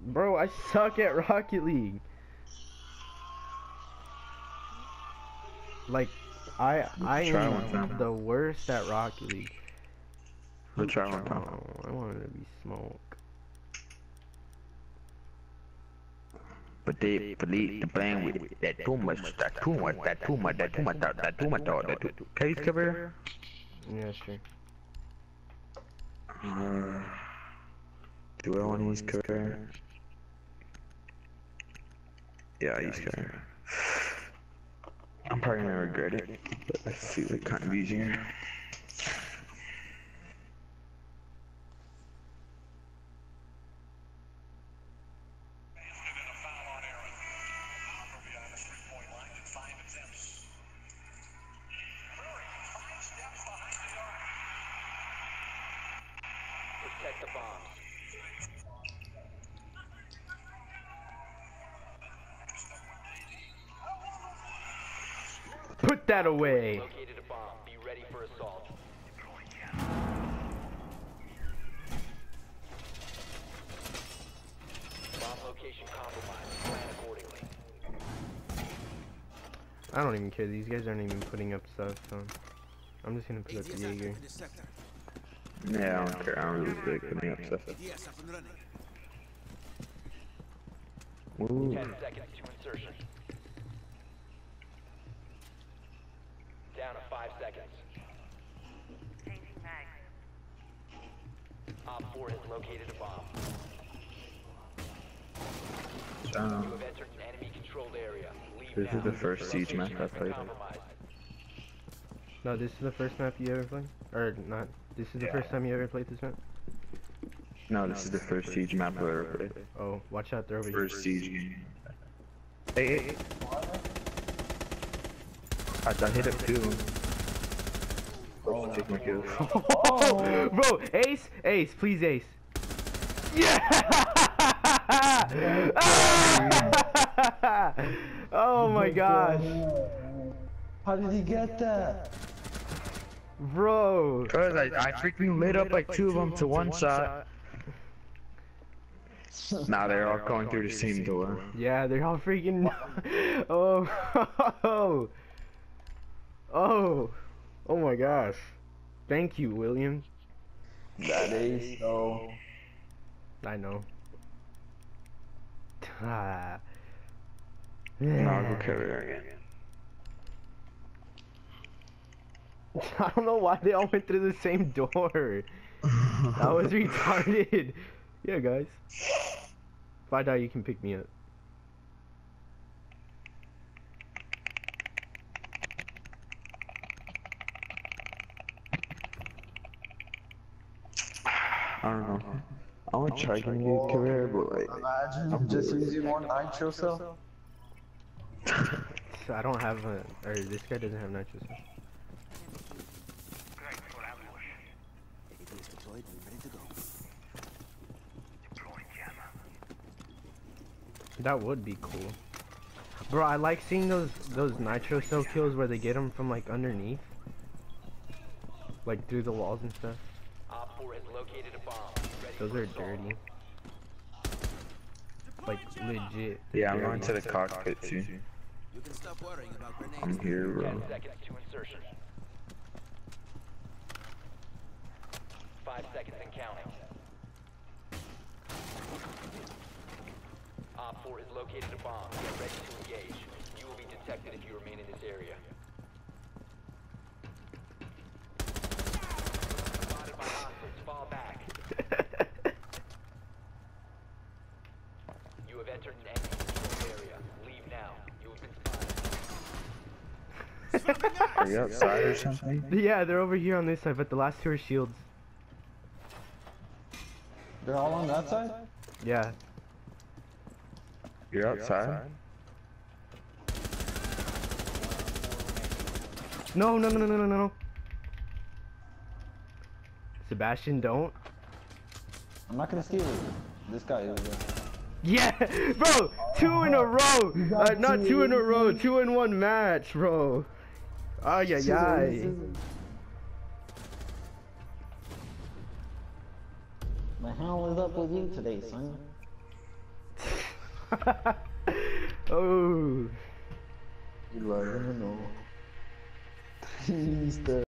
Bro, I suck at Rocket League. Like, I I am the worst at Rocket League. Let's try one Oh, time. I wanted to be smoke. But they delete the bang with that too much, that too much, that too much, that too much, that too much, that too. Can you cover? Yeah, sure. Uh, do I want to use cover? Yeah, I use cover. I'm probably gonna regret it, but I feel it kind of easier. Protect the bombs. Compromised. Plan accordingly. I don't even care. These guys aren't even putting up stuff, so I'm just gonna put up the Jaeger. Yeah, I don't care. I don't really feel like putting up stuff. Yes, up and running. Ooh. Ten seconds to insertion. Down to five seconds. Changing mag. Op 4 has located a bomb. You Um, have entered an enemy-controlled area. Leave This is the first siege map I've played. compromised. No, this is the first map you ever played, or not? This is the Yeah. first time you ever played this map. no, this is the first siege map I've ever played. Oh, watch out, they're over here. First siege game. Hey, hey, hey. I, I hit it too. Oh, take my kills. Bro, Ace, Ace, please, Ace. Yeah! oh my gosh, How did he get that? bro. Cause I, I freaking lit up like two of them to one shot. Now they're all going through the same door. Yeah, they're all freaking. oh, oh, oh, oh my gosh. Thank you, William. That is so. I know. Ah. Now I'll go carry her again. I don't know why they all went through the same door. That was retarded. Yeah, guys. If I die, you can pick me up. I don't know. I want to try getting a career, but like, Imagine just using one nitro cell. So I don't have a, or this guy doesn't have nitro. cell. AD is deployed and ready to go. That would be cool. Bro, I like seeing those those nitro cell kills where they get them from like underneath, like through the walls and stuff. Those are dirty. Like legit. yeah, I'm going to the cockpit too. You can stop worrying about grenades. I'm here, bro. Ten seconds to insertion. Five seconds and counting. Op 4 has located a bomb. Get ready to engage. You will be detected if you remain in this area. Spotted by hostiles. Fall back. You have entered an enemy controlled area. Leave now. You have been spotted. Are you outside or something? Yeah, they're over here on this side, but the last two are shields. They're all on that side? Yeah. You're outside? No, no, no, no, no, no, no. Sebastian, don't. I'm not gonna steal it. This guy is. Yeah, bro, two in a row. Uh, not two in a row, two in one match, bro. Oh yeah, yeah. the hell is up with you today, son? oh. You like him or no? He's the